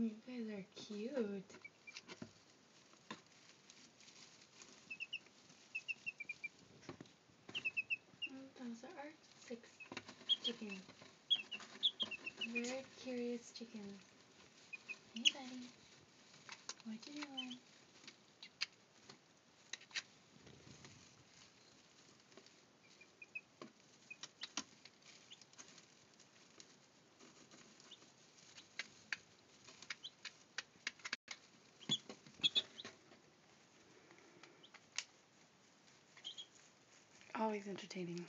Oh, you guys are cute. Oh, those are our six chickens. Very curious chickens. Hey, buddy. What you doing? Always entertaining.